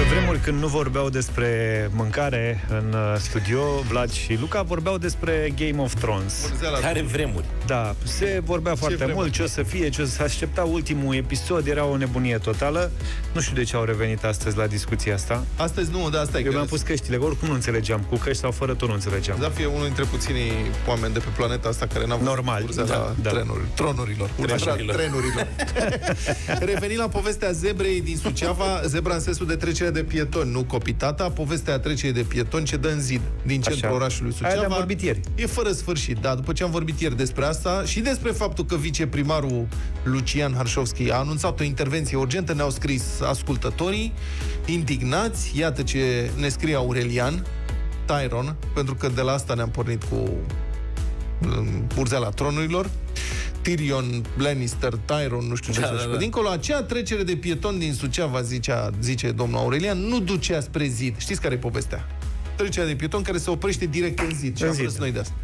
Pe vremuri când nu vorbeau despre mâncare în uh, studio, Vlad și Luca vorbeau despre Game of Thrones. Care vremuri. Da, se vorbea foarte vremuri. mult ce o să fie, ce o să se aștepta ultimul episod, era o nebunie totală. Nu știu de ce au revenit astăzi la discuția asta. Astăzi nu, da, asta e Eu mi-am că pus căștile, că oricum nu înțelegeam, cu căști sau fără tot nu înțelegeam. Da, fie unul dintre puținii oameni de pe planeta asta care n-au văzut Normal, urza da, la da. trenuri, tronurilor. Urza Trenurilor. trenurilor. Revenind la povestea zebrei din Suceava, zebra în sensul de trecere de pietoni, nu copitata, povestea trecerii de pietoni ce dă în zid din centrul Așa. orașului Aia Suceava. de-am vorbit ieri. E fără sfârșit, da, după ce am vorbit ieri despre asta și despre faptul că viceprimarul Lucian Harșovski a anunțat o intervenție urgentă, ne-au scris ascultătorii, indignați, iată ce ne scrie Aurelian, Tyron, pentru că de la asta ne-am pornit cu um, urzeala tronurilor. Tyrion, Lannister, Tyron, nu știu ce Da, să da, știu. da. Dincolo, acea trecere de pieton din Suceava, zicea, zice domnul Aurelian, nu ducea spre zid. Știți care e povestea? Trecerea de pieton care se oprește direct în zid. Și În am zid. râs noi de asta.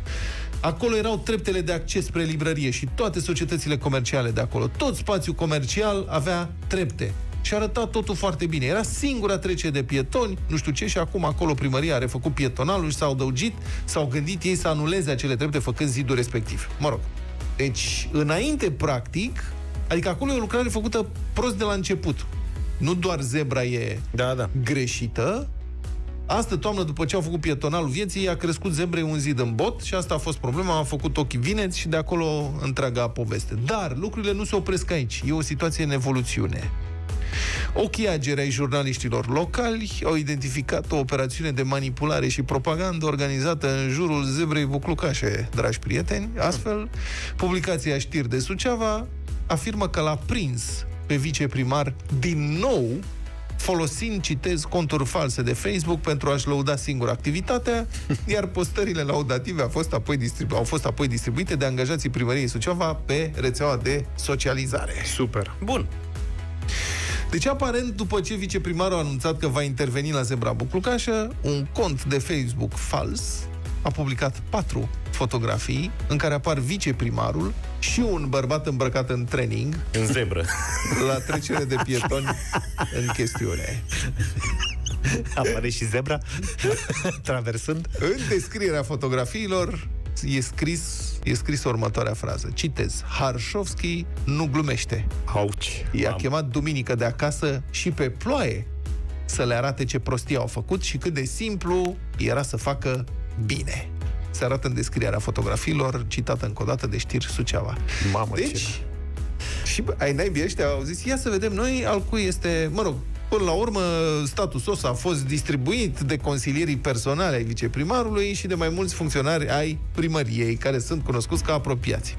Acolo erau treptele de acces spre librărie și toate societățile comerciale de acolo. Tot spațiul comercial avea trepte. Și arăta totul foarte bine. Era singura trecere de pietoni, nu știu ce, și acum acolo primăria a refăcut pietonalul și s-au adăugit, s-au gândit ei să anuleze acele trepte făcând zidul respectiv. Mă rog. Deci, înainte, practic, adică acolo e o lucrare făcută prost de la început. Nu doar zebra e Da, da. greșită. Astă toamnă, după ce au făcut pietonalul vieții, a crescut zebrei un zid în bot și asta a fost problema, a făcut ochii vineți și de acolo întreaga poveste. Dar lucrurile nu se opresc aici. E o situație în evoluțiune. Ochii ageri ai jurnaliștilor locali au identificat o operațiune de manipulare și propagandă organizată în jurul zebrei Buclucașe, dragi prieteni. Astfel, publicația Știri de Suceava afirmă că l-a prins pe viceprimar din nou folosind, citez, conturi false de Facebook pentru a-și lăuda singur activitatea, iar postările laudative au fost apoi, distribu- au fost apoi distribuite de angajații primăriei Suceava pe rețeaua de socializare. Super. Bun. Deci, aparent, după ce viceprimarul a anunțat că va interveni la Zebra Buclucașă, un cont de Facebook fals a publicat patru fotografii în care apar viceprimarul și un bărbat îmbrăcat în training În zebră. la trecere de pietoni în chestiune. Apare și zebra traversând. În descrierea fotografiilor e scris, e scris următoarea frază. Citez. Harșovski nu glumește. Auci. I-a Mamă. chemat duminică de acasă și pe ploaie să le arate ce prostii au făcut și cât de simplu era să facă bine. Se arată în descrierea fotografiilor, citată încă o dată de știri Suceava. Mamă, ce... Deci, și bă, ai naibii ăștia au zis, ia să vedem noi al cui este, mă rog, până la urmă statusul ăsta a fost distribuit de consilierii personale ai viceprimarului și de mai mulți funcționari ai primăriei, care sunt cunoscuți ca apropiați.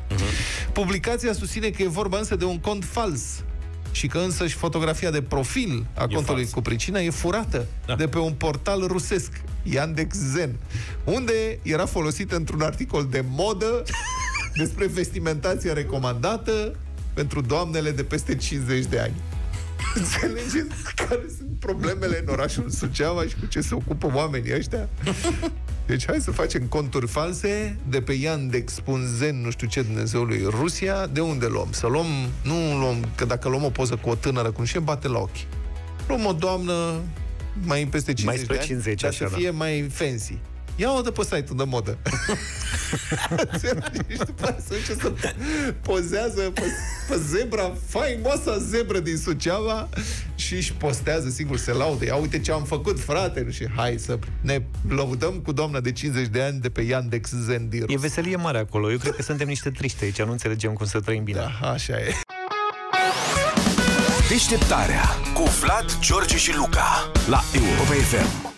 Publicația susține că e vorba însă de un cont fals și că însă și fotografia de profil a contului fals. cu pricina e furată da. de pe un portal rusesc, Yandex Zen, unde era folosită într-un articol de modă despre vestimentația recomandată pentru doamnele de peste 50 de ani. Înțelegeți care sunt problemele în orașul Suceava și cu ce se ocupă oamenii ăștia? Deci hai să facem conturi false de pe Yandex.zen, nu știu ce Dumnezeului, Rusia. De unde luăm? Să luăm, nu luăm, că dacă luăm o poză cu o tânără, cum și bate la ochi. Luăm o doamnă mai peste 50 Mai spre de ani, 50, dar așa, să da. fie mai fancy. Ia-o de pe site-ul de modă. Înțelegi? Și după aia se duce să pozează pe, pe zebra, faimoasa zebră din Suceava și își postează singur, se laudă. Ia uite ce am făcut, frate! Și hai să ne lăudăm cu doamna de 50 de ani de pe Yandex Zendir. E veselie mare acolo. Eu cred că suntem niște triști aici. Nu înțelegem cum să trăim bine. Da, așa e. Deșteptarea cu Vlad, George și Luca la Europa FM.